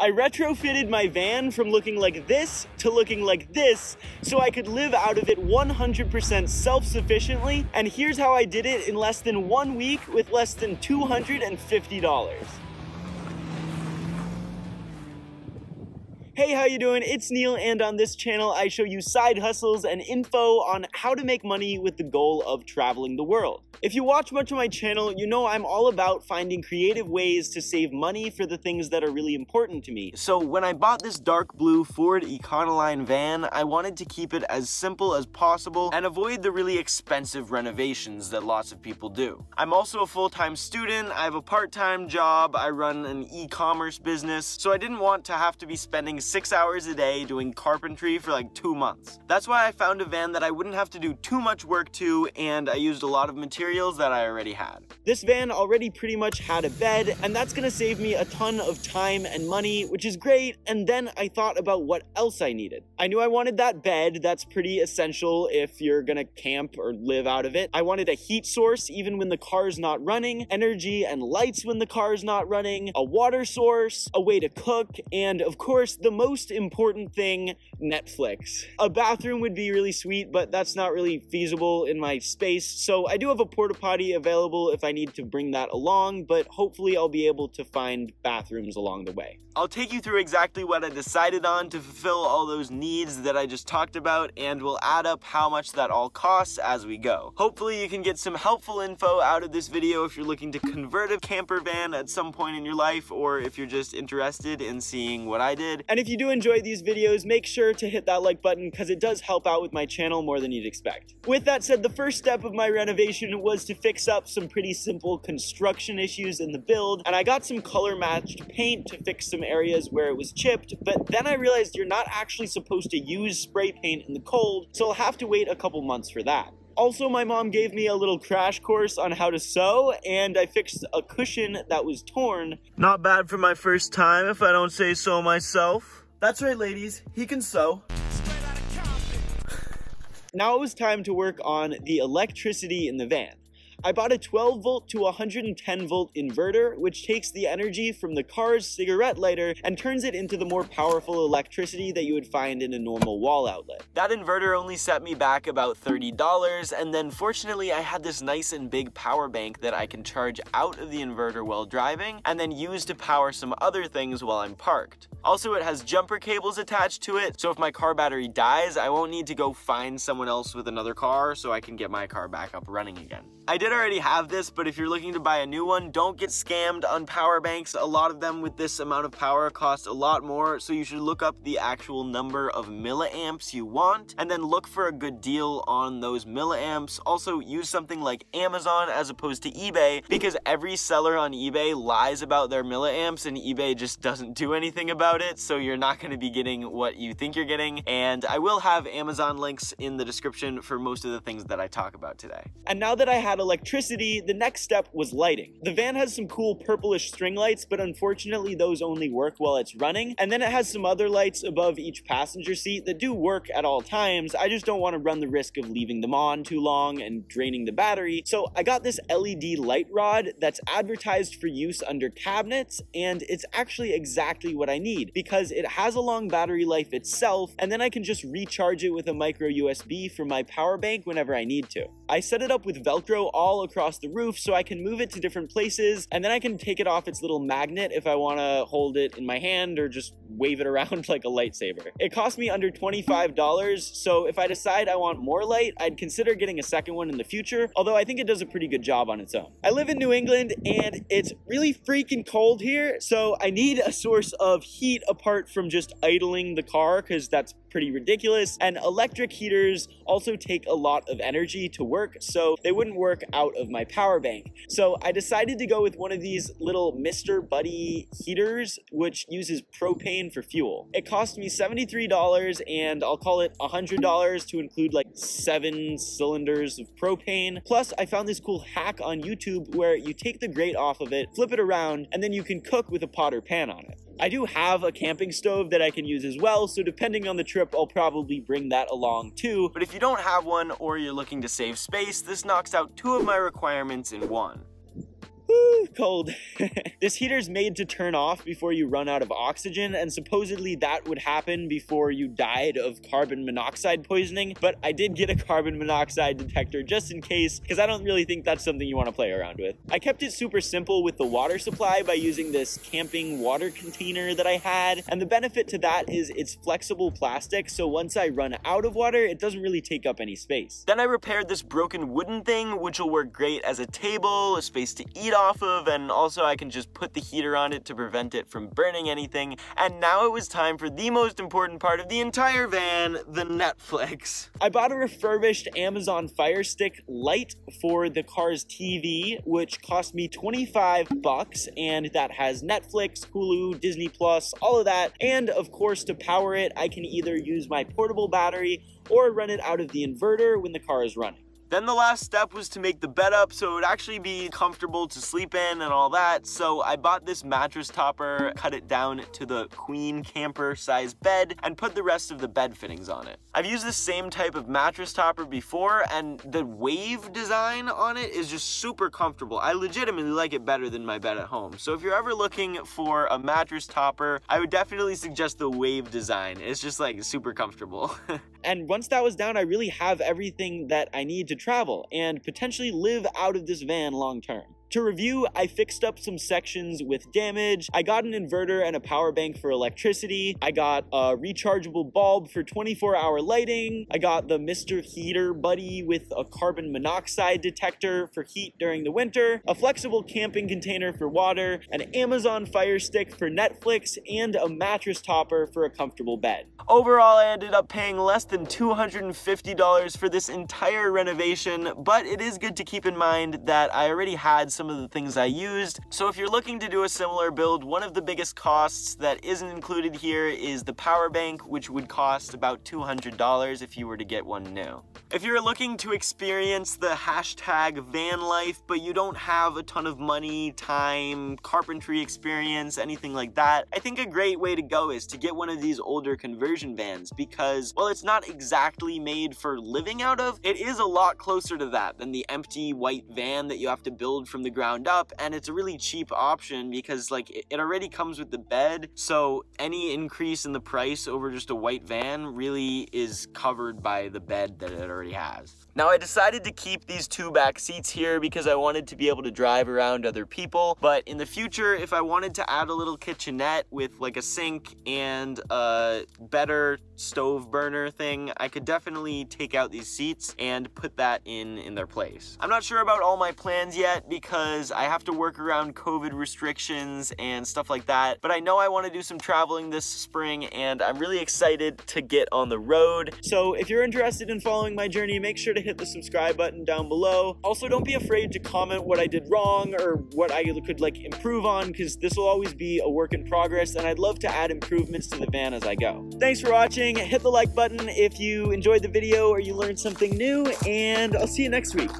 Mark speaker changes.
Speaker 1: I retrofitted my van from looking like this to looking like this so I could live out of it 100% self-sufficiently and here's how I did it in less than one week with less than $250. Hey, how you doing? It's Neil, and on this channel, I show you side hustles and info on how to make money with the goal of traveling the world. If you watch much of my channel, you know I'm all about finding creative ways to save money for the things that are really important to me. So when I bought this dark blue Ford Econoline van, I wanted to keep it as simple as possible and avoid the really expensive renovations that lots of people do. I'm also a full-time student, I have a part-time job, I run an e-commerce business, so I didn't want to have to be spending six hours a day doing carpentry for like two months. That's why I found a van that I wouldn't have to do too much work to, and I used a lot of materials that I already had. This van already pretty much had a bed, and that's gonna save me a ton of time and money, which is great, and then I thought about what else I needed. I knew I wanted that bed, that's pretty essential if you're gonna camp or live out of it. I wanted a heat source even when the car's not running, energy and lights when the car's not running, a water source, a way to cook, and of course, the most important thing, Netflix. A bathroom would be really sweet, but that's not really feasible in my space, so I do have a porta potty available if I need to bring that along, but hopefully I'll be able to find bathrooms along the way. I'll take you through exactly what I decided on to fulfill all those needs that I just talked about, and we'll add up how much that all costs as we go. Hopefully you can get some helpful info out of this video if you're looking to convert a camper van at some point in your life, or if you're just interested in seeing what I did. And if you do enjoy these videos, make sure to hit that like button because it does help out with my channel more than you'd expect. With that said, the first step of my renovation was to fix up some pretty simple construction issues in the build, and I got some color matched paint to fix some areas where it was chipped, but then I realized you're not actually supposed to use spray paint in the cold, so I'll have to wait a couple months for that. Also, my mom gave me a little crash course on how to sew, and I fixed a cushion that was torn. Not bad for my first time, if I don't say so myself. That's right, ladies, he can sew. Now it was time to work on the electricity in the van. I bought a 12 volt to 110 volt inverter, which takes the energy from the car's cigarette lighter and turns it into the more powerful electricity that you would find in a normal wall outlet. That inverter only set me back about $30, and then fortunately I had this nice and big power bank that I can charge out of the inverter while driving, and then use to power some other things while I'm parked. Also, it has jumper cables attached to it, so if my car battery dies, I won't need to go find someone else with another car so I can get my car back up running again. I did already have this, but if you're looking to buy a new one, don't get scammed on power banks. A lot of them with this amount of power cost a lot more, so you should look up the actual number of milliamps you want, and then look for a good deal on those milliamps. Also, use something like Amazon as opposed to eBay, because every seller on eBay lies about their milliamps, and eBay just doesn't do anything about it, so you're not going to be getting what you think you're getting, and I will have Amazon links in the description for most of the things that I talk about today. And now that I had electricity, the next step was lighting. The van has some cool purplish string lights, but unfortunately those only work while it's running. And then it has some other lights above each passenger seat that do work at all times. I just don't want to run the risk of leaving them on too long and draining the battery. So I got this LED light rod that's advertised for use under cabinets, and it's actually exactly what I need because it has a long battery life itself, and then I can just recharge it with a micro USB from my power bank whenever I need to. I set it up with Velcro all across the roof so I can move it to different places and then I can take it off its little magnet if I want to hold it in my hand or just wave it around like a lightsaber. It cost me under $25, so if I decide I want more light, I'd consider getting a second one in the future, although I think it does a pretty good job on its own. I live in New England and it's really freaking cold here, so I need a source of heat apart from just idling the car because that's pretty ridiculous. And electric heaters also take a lot of energy to work, so they wouldn't work out of my power bank. So I decided to go with one of these little Mr. Buddy heaters, which uses propane for fuel. It cost me $73 and I'll call it $100 to include like seven cylinders of propane. Plus I found this cool hack on YouTube where you take the grate off of it, flip it around, and then you can cook with a pot or pan on it. I do have a camping stove that I can use as well, so depending on the trip, I'll probably bring that along too. But if you don't have one or you're looking to save space, this knocks out two of my requirements in one. Woo, cold. this heater's made to turn off before you run out of oxygen, and supposedly that would happen before you died of carbon monoxide poisoning, but I did get a carbon monoxide detector just in case, because I don't really think that's something you want to play around with. I kept it super simple with the water supply by using this camping water container that I had, and the benefit to that is it's flexible plastic, so once I run out of water, it doesn't really take up any space. Then I repaired this broken wooden thing, which will work great as a table, a space to eat off of, and also I can just put the heater on it to prevent it from burning anything. And now it was time for the most important part of the entire van, the Netflix. I bought a refurbished Amazon Fire Stick Lite for the car's TV, which cost me 25 bucks, and that has Netflix, Hulu, Disney Plus, all of that. And of course, to power it, I can either use my portable battery or run it out of the inverter when the car is running. Then the last step was to make the bed up so it would actually be comfortable to sleep in and all that. So I bought this mattress topper, cut it down to the queen camper size bed, and put the rest of the bed fittings on it. I've used the same type of mattress topper before, and the wave design on it is just super comfortable. I legitimately like it better than my bed at home. So if you're ever looking for a mattress topper, I would definitely suggest the wave design. It's just like super comfortable. and once that was down, I really have everything that I need to travel and potentially live out of this van long term. To review, I fixed up some sections with damage. I got an inverter and a power bank for electricity. I got a rechargeable bulb for 24 hour lighting. I got the Mr. Heater Buddy with a carbon monoxide detector for heat during the winter, a flexible camping container for water, an Amazon Fire Stick for Netflix, and a mattress topper for a comfortable bed. Overall, I ended up paying less than $250 for this entire renovation, but it is good to keep in mind that I already had some of the things I used. So if you're looking to do a similar build, one of the biggest costs that isn't included here is the power bank, which would cost about $200 if you were to get one new. If you're looking to experience the hashtag van life, but you don't have a ton of money, time, carpentry experience, anything like that, I think a great way to go is to get one of these older conversion vans because, well, it's not exactly made for living out of, it is a lot closer to that than the empty white van that you have to build from the ground up and it's a really cheap option because like it already comes with the bed so any increase in the price over just a white van really is covered by the bed that it already has. Now I decided to keep these two back seats here because I wanted to be able to drive around other people but in the future if I wanted to add a little kitchenette with like a sink and a better stove burner thing I could definitely take out these seats and put that in in their place. I'm not sure about all my plans yet because because I have to work around COVID restrictions and stuff like that. But I know I want to do some traveling this spring and I'm really excited to get on the road. So if you're interested in following my journey, make sure to hit the subscribe button down below. Also, don't be afraid to comment what I did wrong or what I could like improve on because this will always be a work in progress and I'd love to add improvements to the van as I go. Thanks for watching. Hit the like button if you enjoyed the video or you learned something new and I'll see you next week.